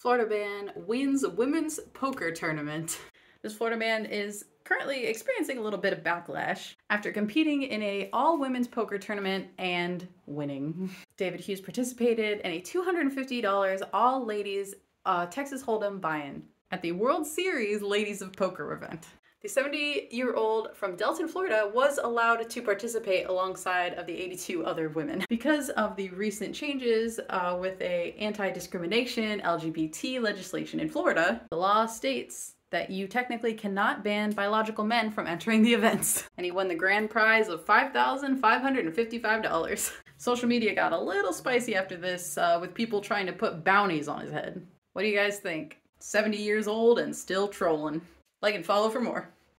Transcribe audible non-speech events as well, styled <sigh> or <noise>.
Florida man wins women's poker tournament. This Florida man is currently experiencing a little bit of backlash after competing in a all-women's poker tournament and winning. David Hughes participated in a $250 all-ladies uh, Texas Hold'em buy-in at the World Series Ladies of Poker event. The 70-year-old from Delton, Florida was allowed to participate alongside of the 82 other women. <laughs> Because of the recent changes uh, with a anti-discrimination LGBT legislation in Florida, the law states that you technically cannot ban biological men from entering the events. <laughs> And he won the grand prize of $5,555. <laughs> Social media got a little spicy after this uh, with people trying to put bounties on his head. What do you guys think? 70 years old and still trolling. Like and follow for more.